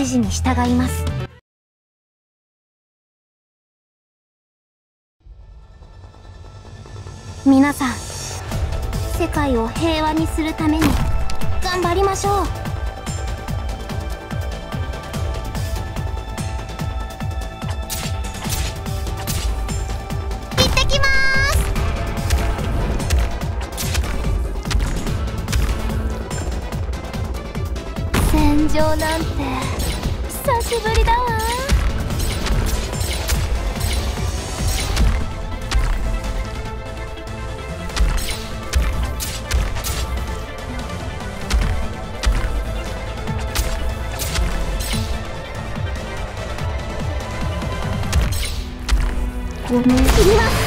指示に従います。皆さん世界を平和にするために頑張りましょう。上なんて。久しぶりだわ。ごめん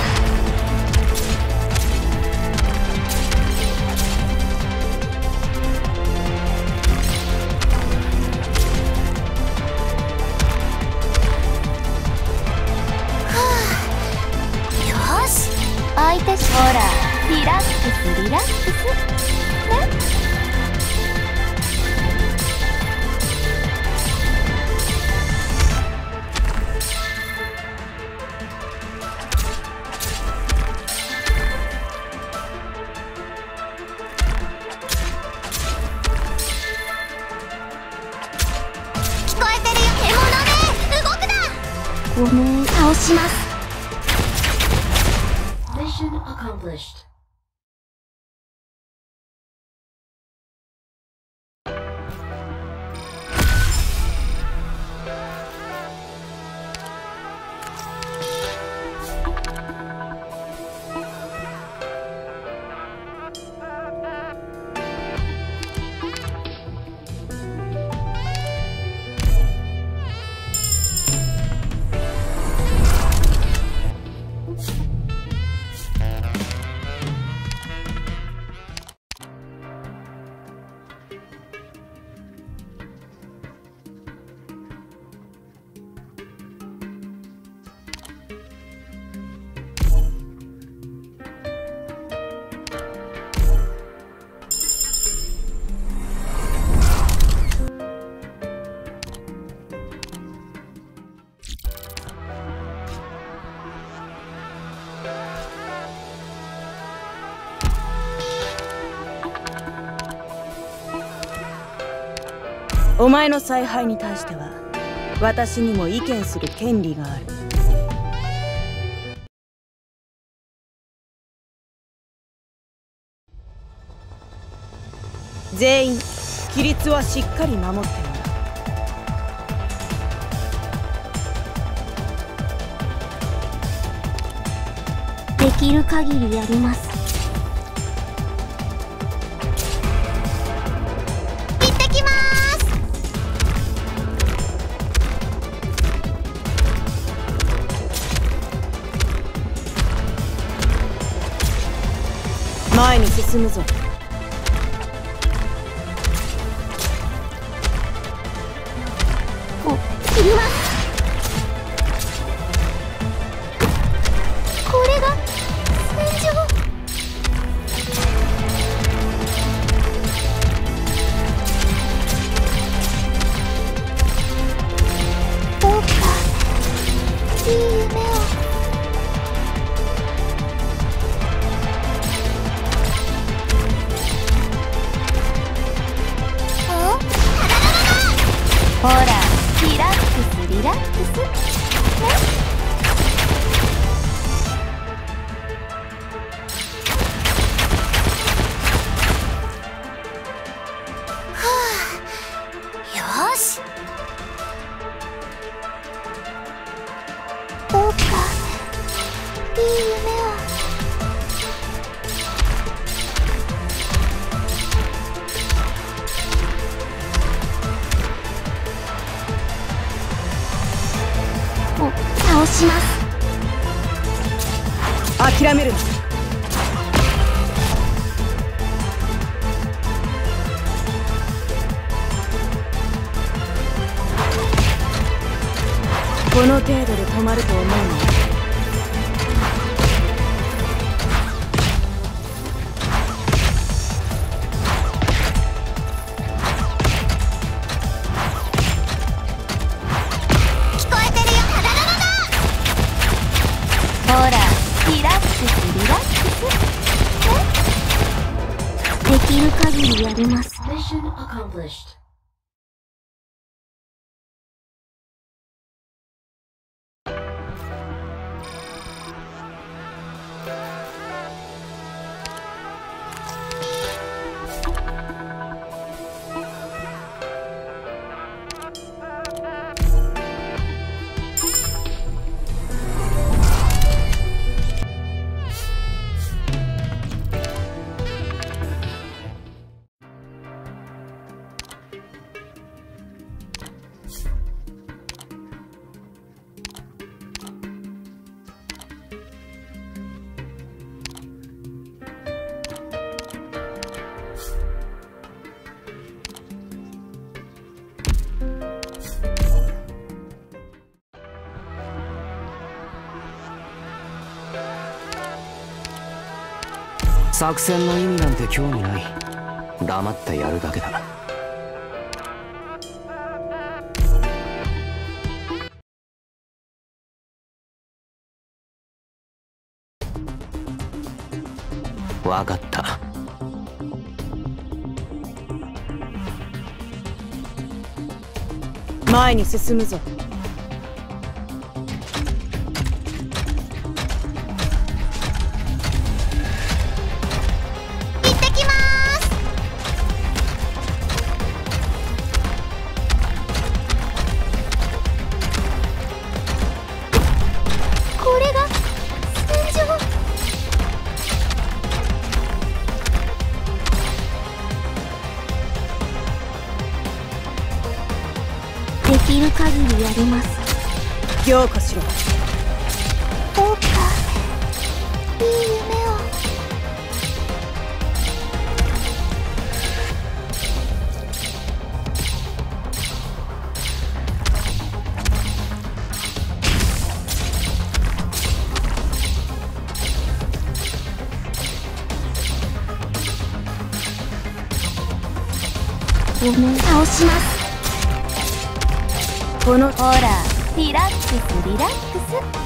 前の采配に対しては私にも意見する権利がある。全員規律はしっかり守ってもらうできる限りやります。前に進作戦の意味なんて興味ない。黙ってやるだけだ。わかった。前に進むぞ。しろそうかいい夢をごめん。倒します。このほらリラックスリラックス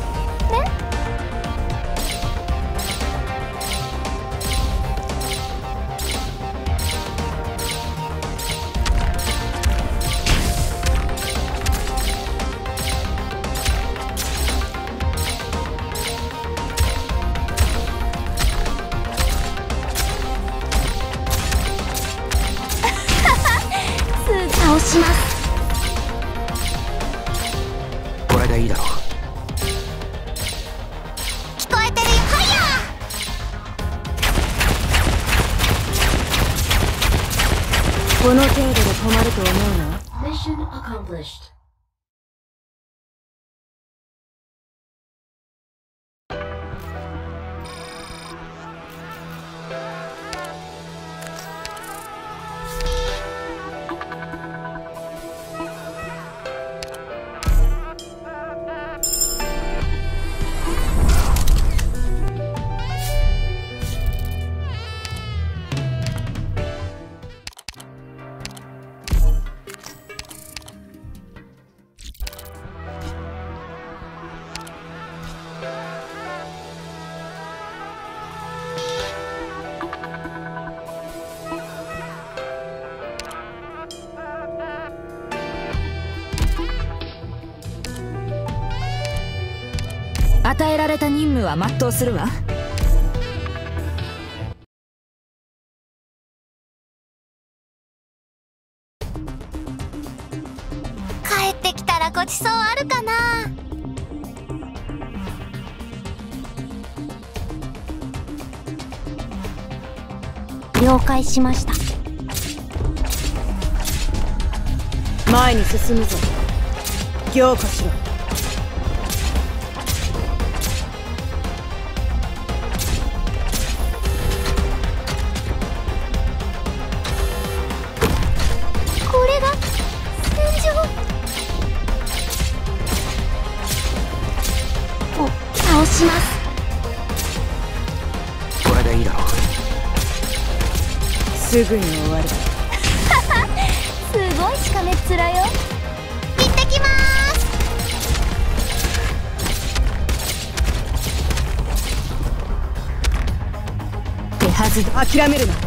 られた任務は全うするわ。ー帰ってきたらごちそうあるかな？了解しました。前に進むぞ。凝固しろすぐに終わる。すごいしかめっ面よ。行ってきます。はずだ。諦めるな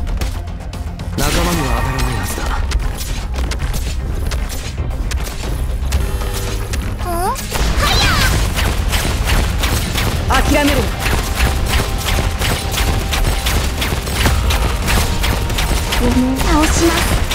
倒します。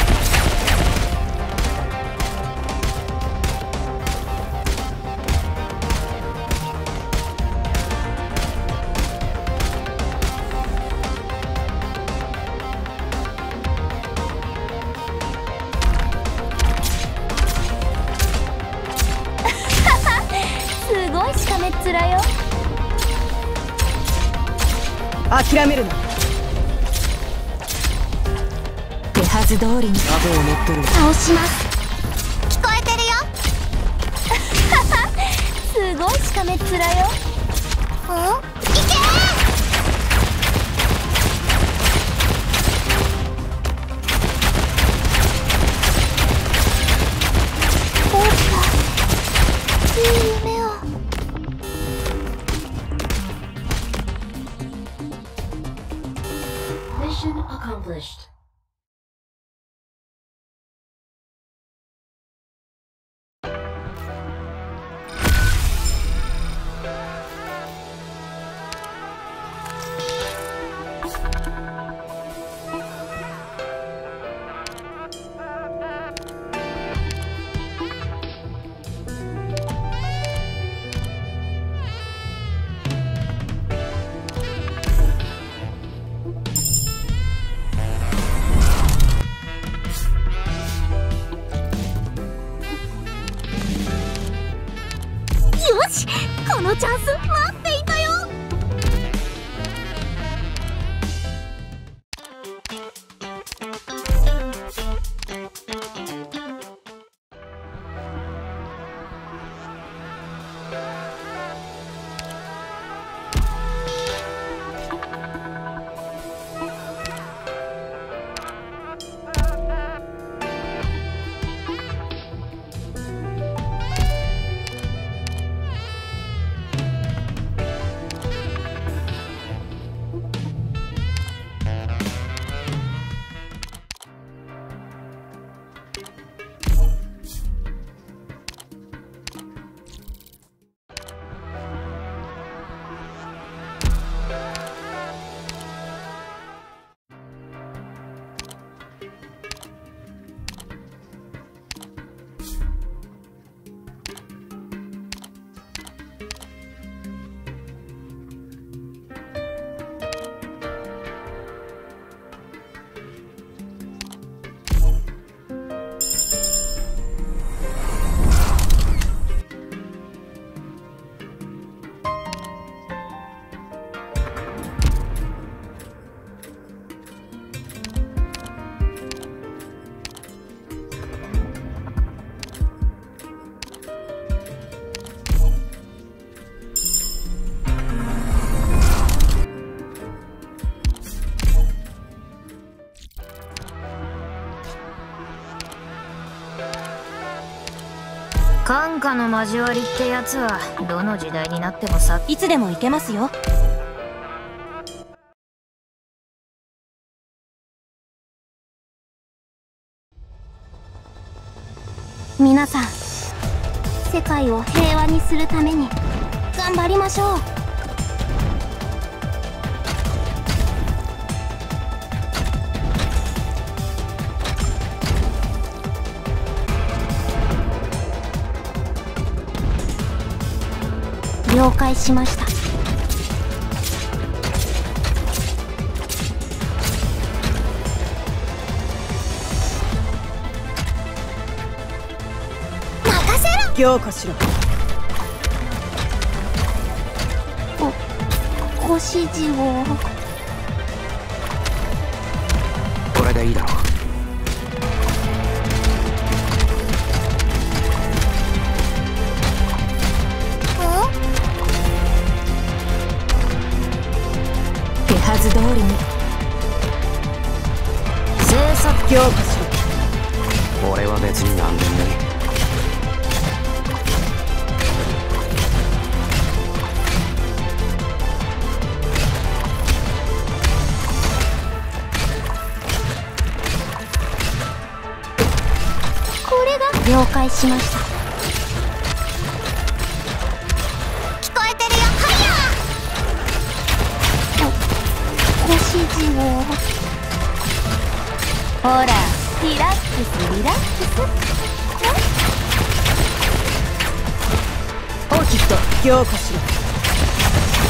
このチャンス待感化の交わりってやつはどの時代になってもさ。いつでも行けますよ。皆さん世界を平和にするために頑張りましょう。了解しました。しろ！ごご指示を。これでいいだろうほらリラックスリラックス。オーキッド凝固しろ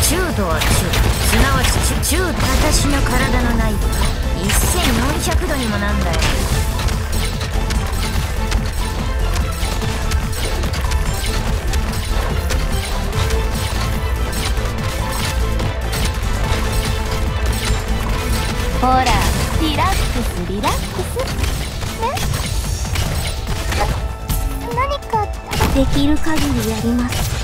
中度は中すなわち中中私の体の内部は1400度にもなんだよ。ほらリラックスリラックスね。何かできる限りやります。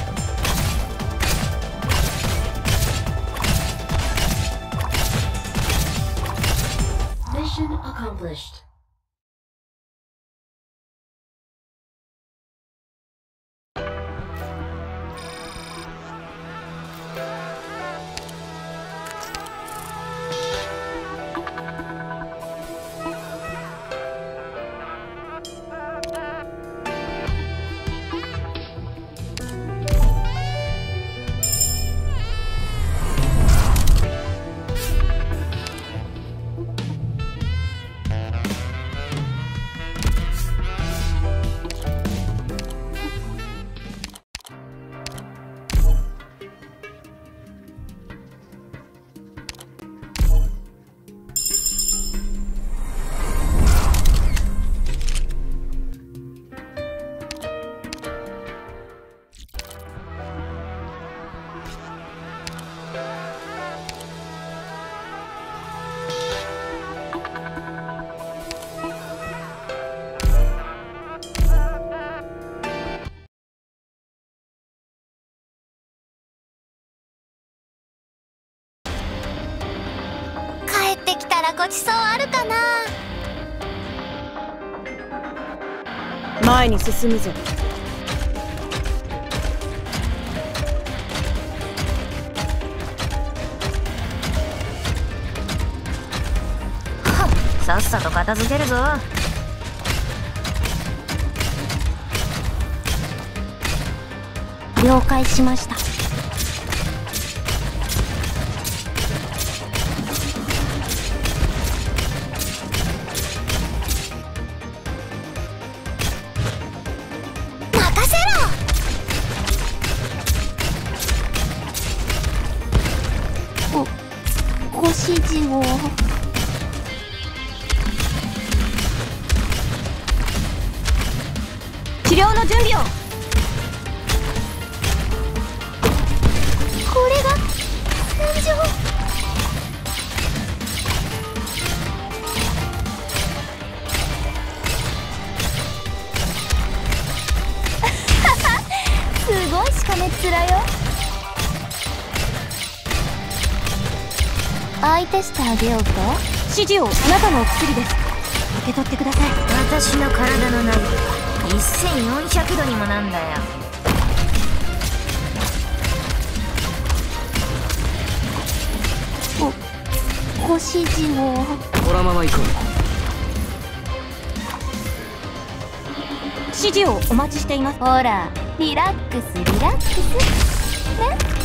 ごちそうあるかな？前に進むぞ。さっさと片付けるぞ。了解しました相手してあげようか？指示をあなたのお薬です。受け取ってください。私の体の内部は1400度にもなんだよ。ご指示を。こらまま行こう。指示をお待ちしています。ほらリラックスリラックス。ね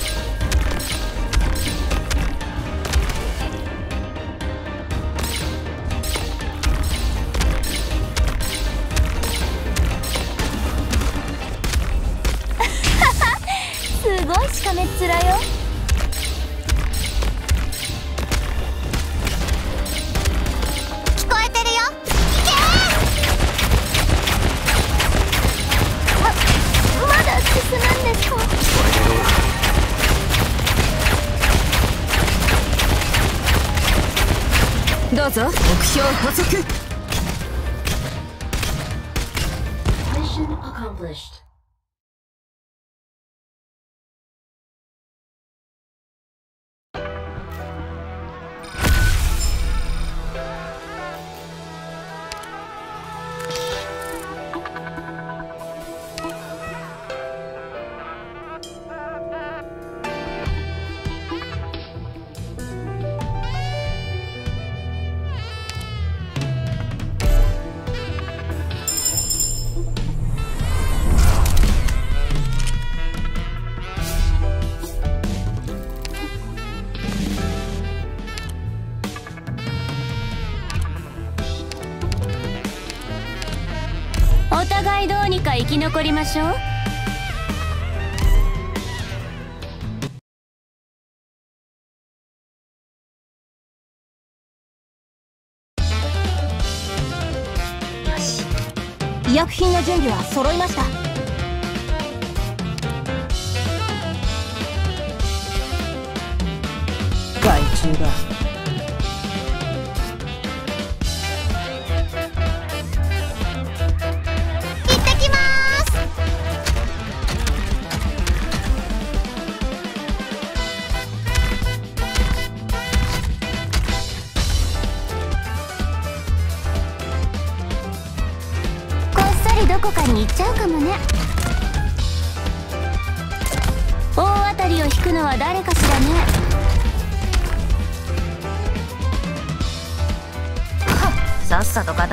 き残りましょう。よし。医薬品の準備は揃いました。害虫が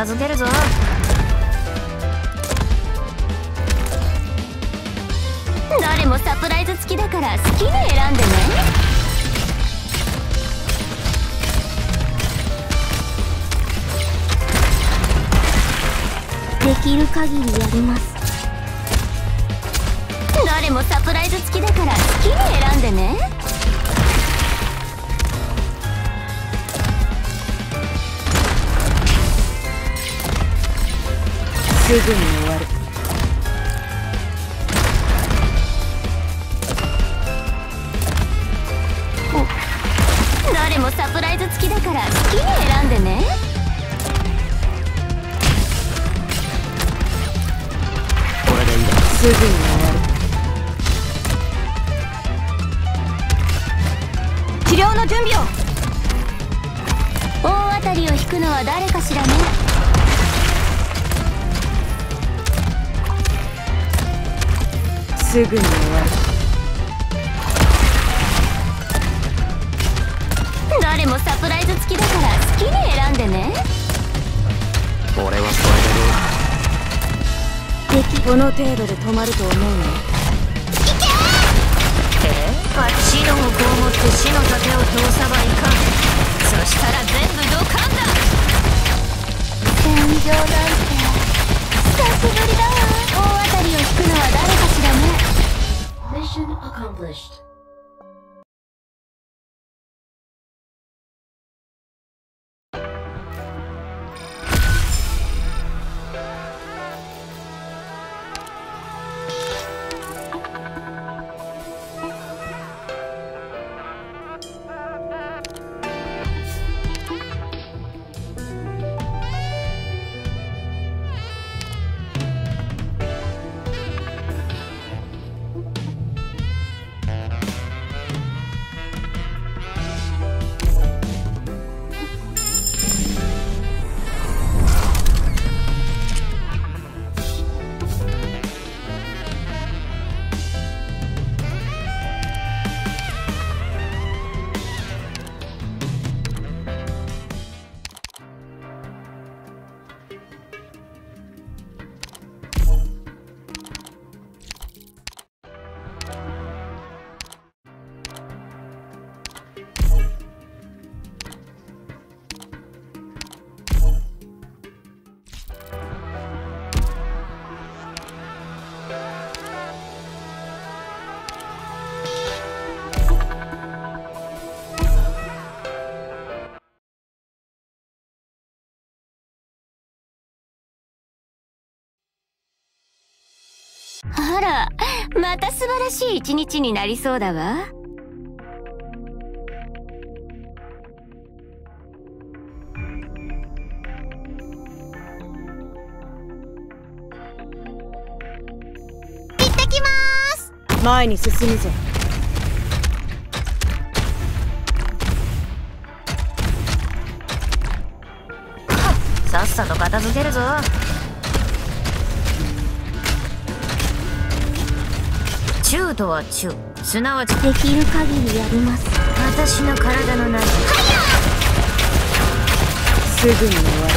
片付けるぞ。すぐに終わるすぐにらまた素晴らしい一日になりそうだわ。行ってきます。前に進むぞ。さっさと片付けるぞ中とは中。すなわちできる限りやります。私の体の内すぐに終わる。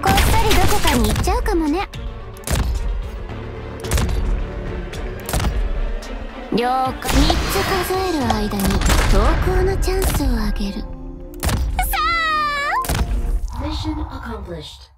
こっそりどこかに行っちゃうかもね。了解。3つ数える間に投稿のチャンスをあげる Mission accomplished.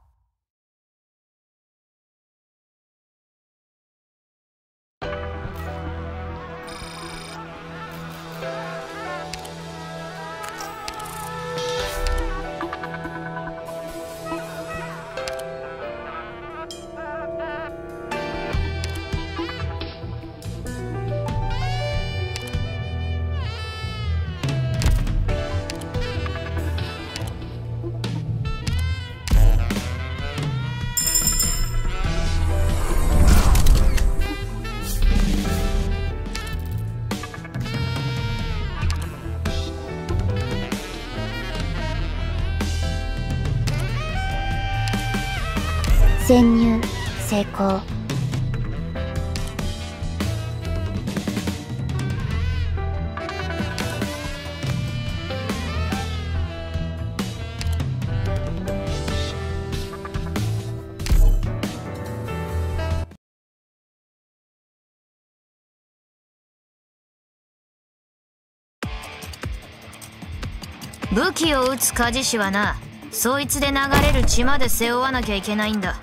武器を撃つ鍛冶師はなそいつで流れる血まで背負わなきゃいけないんだ。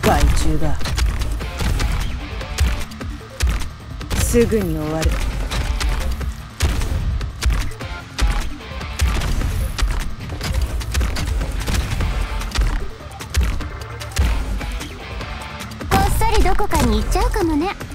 害虫だ。すぐに終わる。こっそりどこかに行っちゃうかもね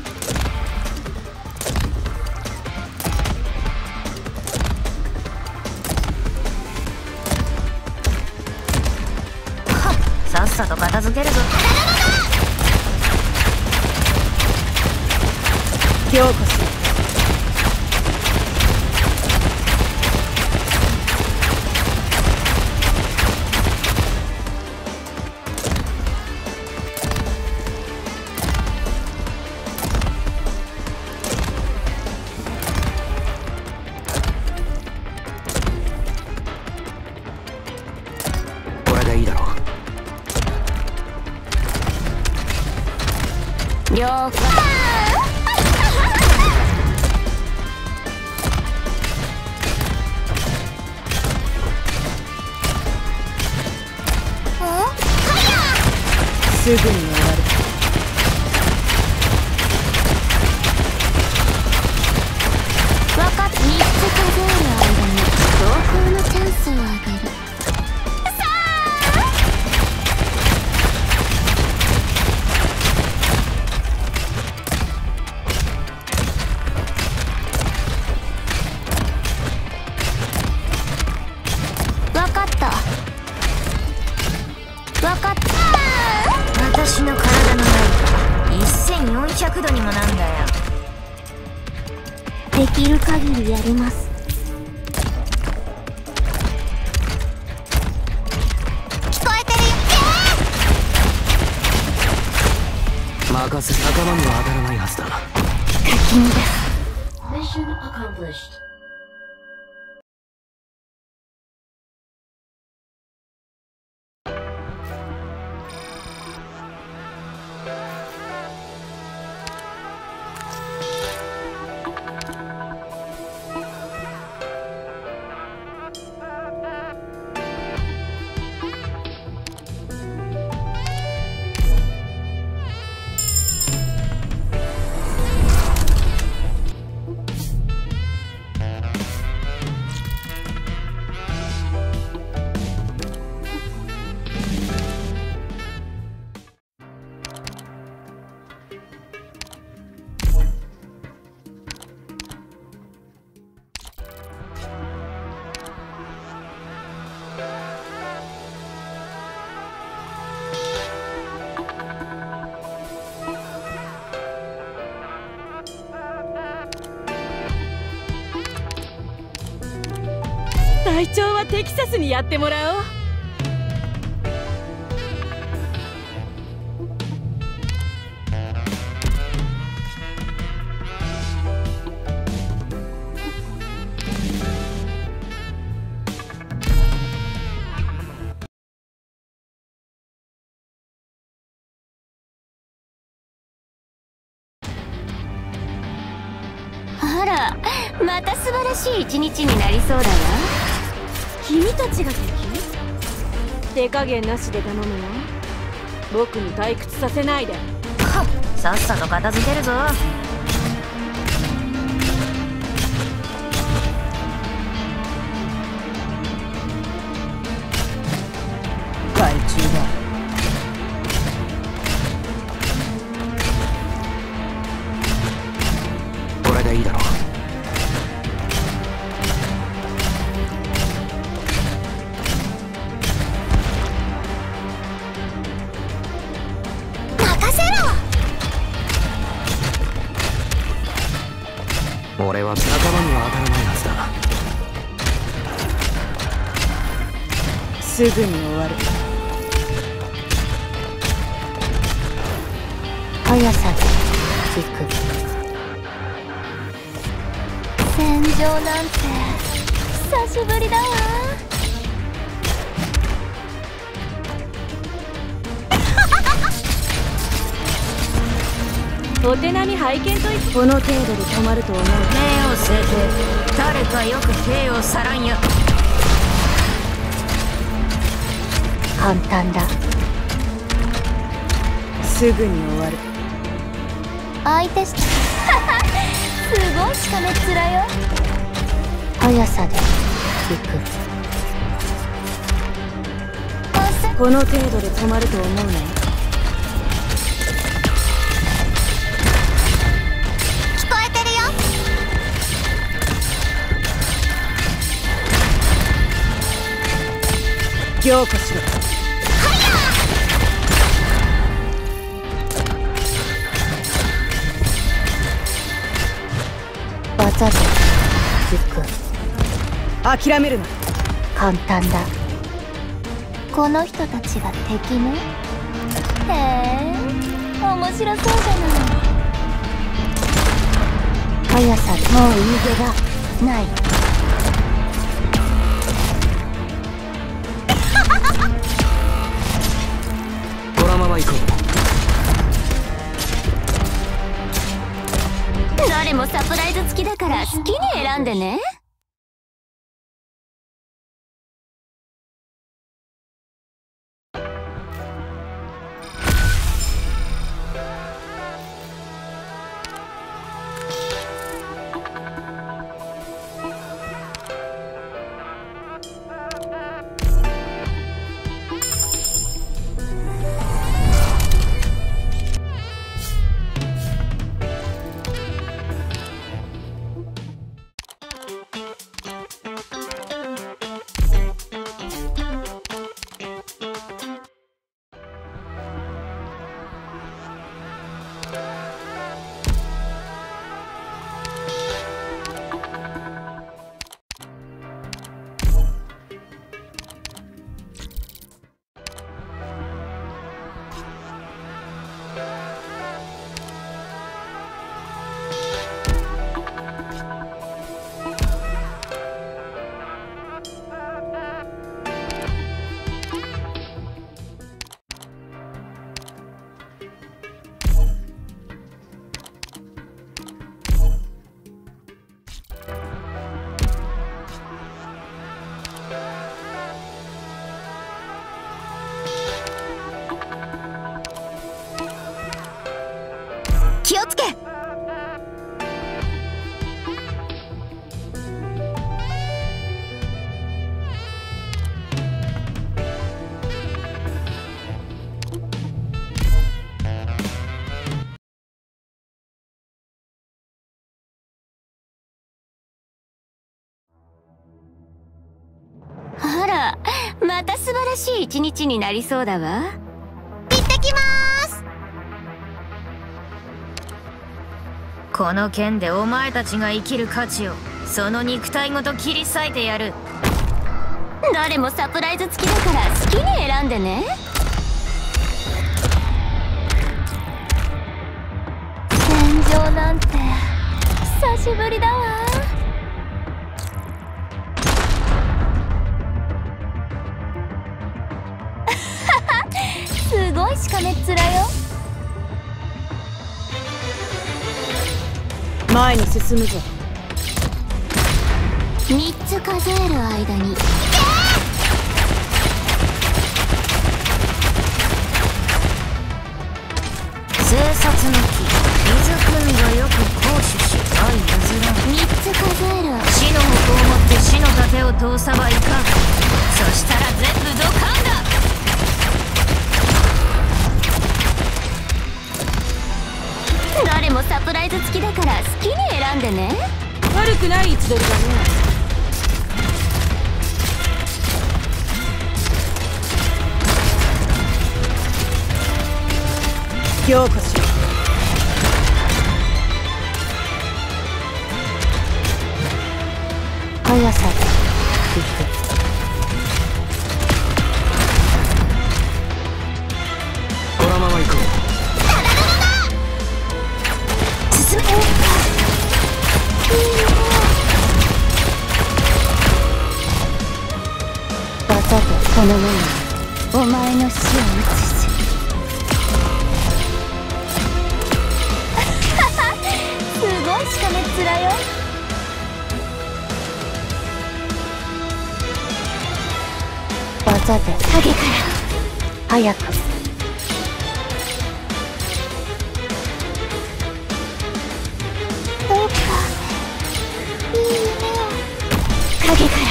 隊長はテキサスにやってもらおう。あらまた素晴らしい一日になりそうだわ。たちが敵？手加減なしで頼むよ。僕に退屈させないで。さっさと片付けるぞ。すぐに終わる。速さで行く。戦場なんて久しぶりだわ。お手並み拝見といこの程度で止まると思う。目を据えて誰かよく兵をさらんや簡単だ。すぐに終わる。相手して すごいしかめっ面よ。速さで行く。この程度で止まると思うね。聞こえてるよ。凝固しろ技で行く諦めるな。簡単だ。この人たちが敵ね。へえ。面白そうじゃない。速さでもう逃げがない好きに選んでね。らしい一日になりそうだわ。行ってきます。この剣でお前たちが生きる価値をその肉体ごと切り裂いてやる。どれもサプライズ付きだから好きに選んでね。戦場なんて久しぶりだわよ。前に進むぞ。3つ数える間に。の木。水汲んだよく行使し愛譲らん。3つ数える間死の矛を持って死の盾を通さばいかん。そしたら全部ドカンだもサプライズ付きだから好きに選んでね。悪くない位置取りだね。強化し。ろ速さ技で影から早く。どうかいい夢を影から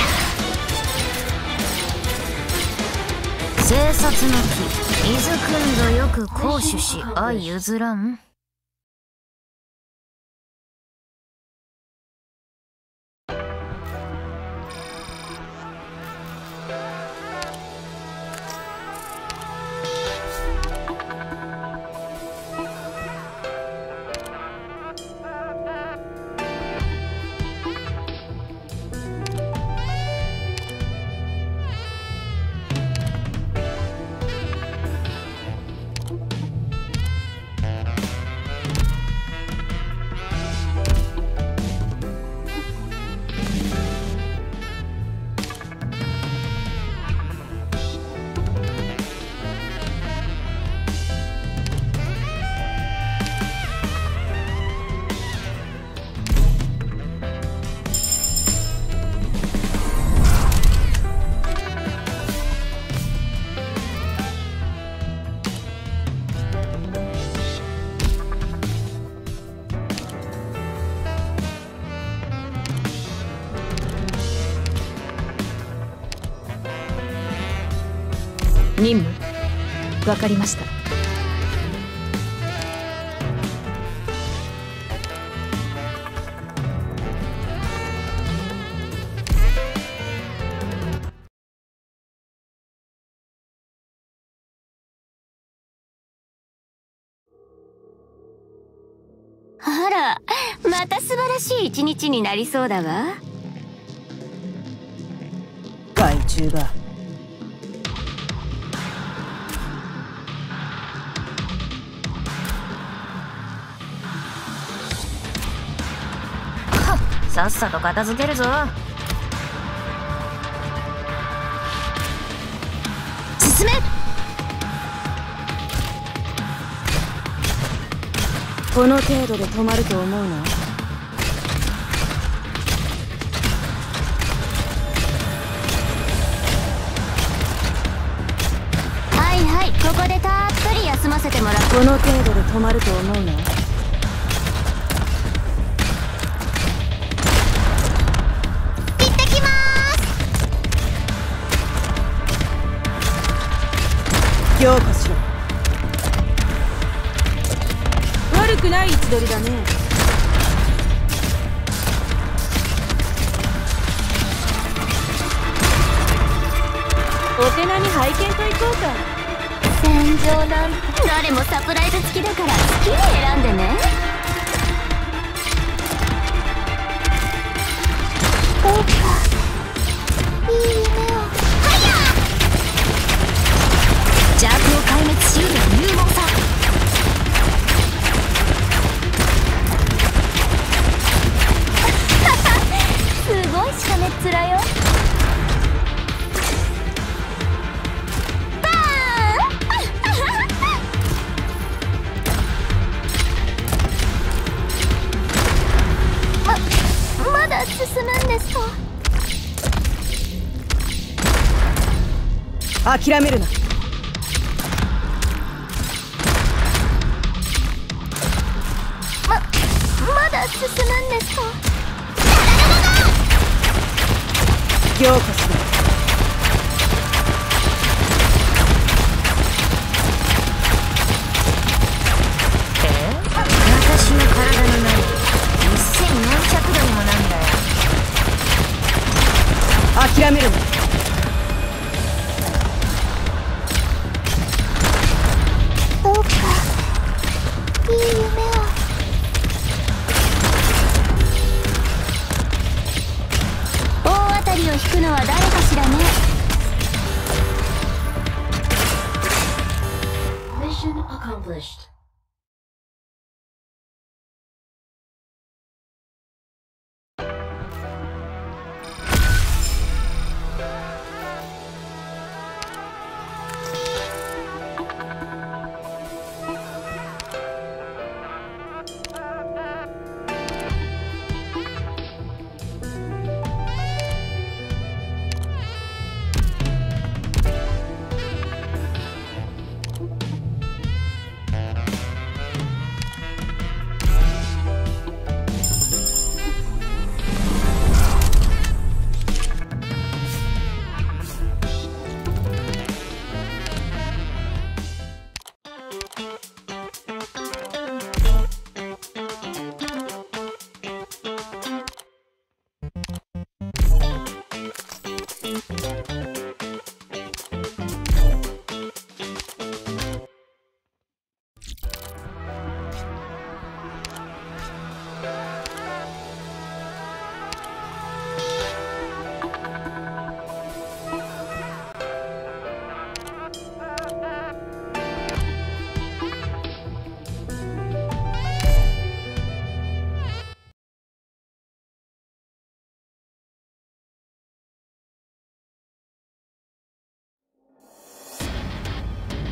生殺の木。水汲んだよく行使し愛譲らん？任務。わかりました。あらまた素晴らしい一日になりそうだわ。害虫がさっさと片付けるぞ。進め。この程度で止まると思うな。はいはいここでたっぷり休ませてもらう。この程度で止まると思うな取りだね。お手並み拝見といこうか。戦場なんて誰もサプライズ付きだから好きに選諦めるな。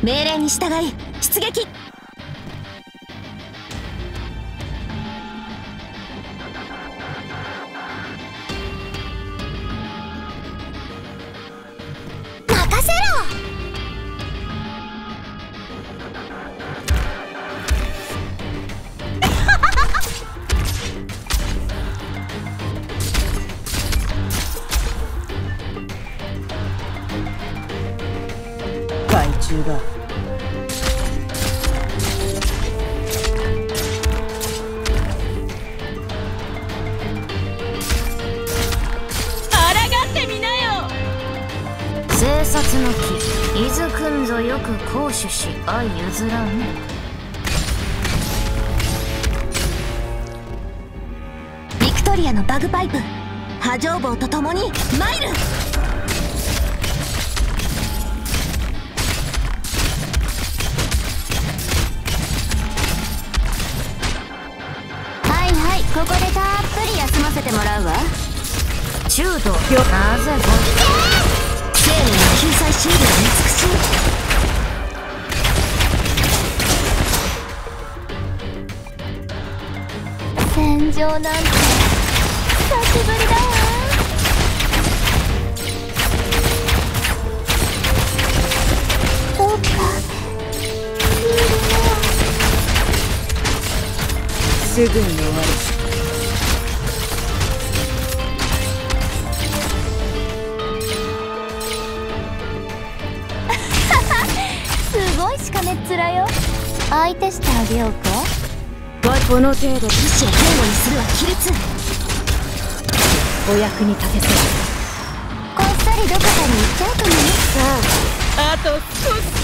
命令に従い出撃害虫が生殺の木伊豆くんぞよく行使し相譲らん。ビクトリアのバグパイプ波状棒と共に参る中道なぜご生命の救済シールを見尽くし戦場なんて久しぶりだわ。すぐに終わるこの程度騎士を警護にするは規律お役に立てそう。こっそりどこかに行っちゃうかもね。あと少し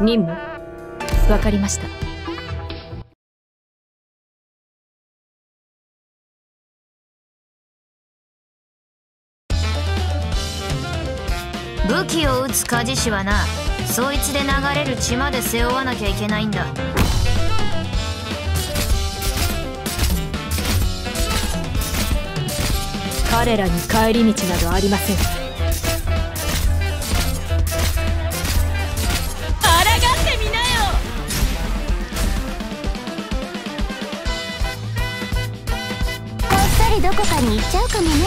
任務？わかりました。武器を撃つ鍛冶師はなそいつで流れる血まで背負わなきゃいけないんだ。彼らに帰り道などありません。そりどこかに行っちゃうかもね。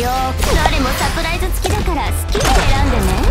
よ誰もサプライズ付きだから好きに選んでね。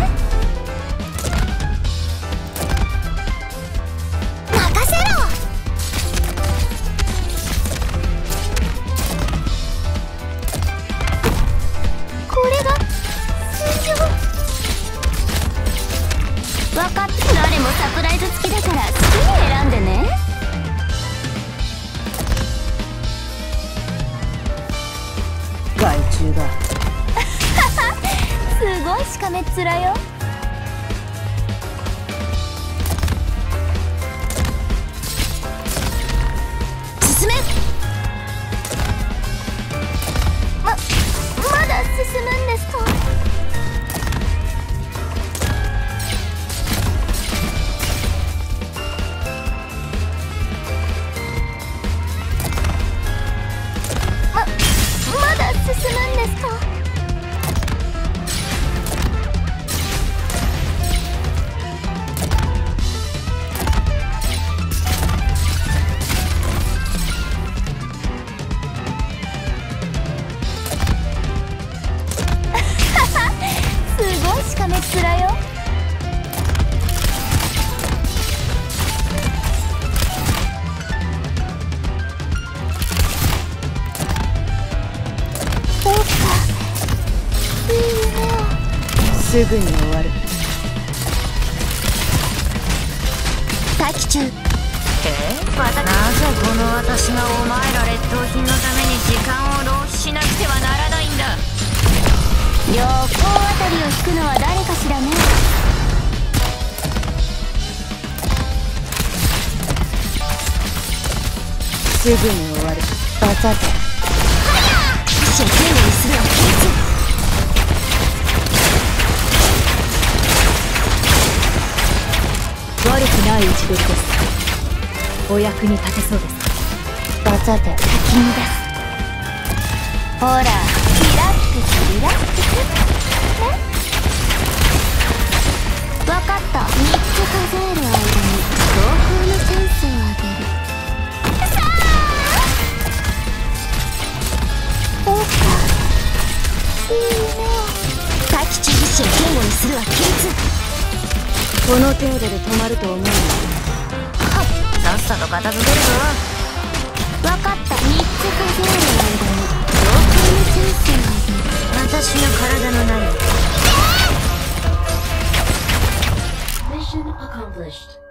するは規律この程度で止まると思う。のさっさと片付けるぞ分かった。3つ数える。間に強風のチャンスをあげる。私の体のない。Mission accomplished.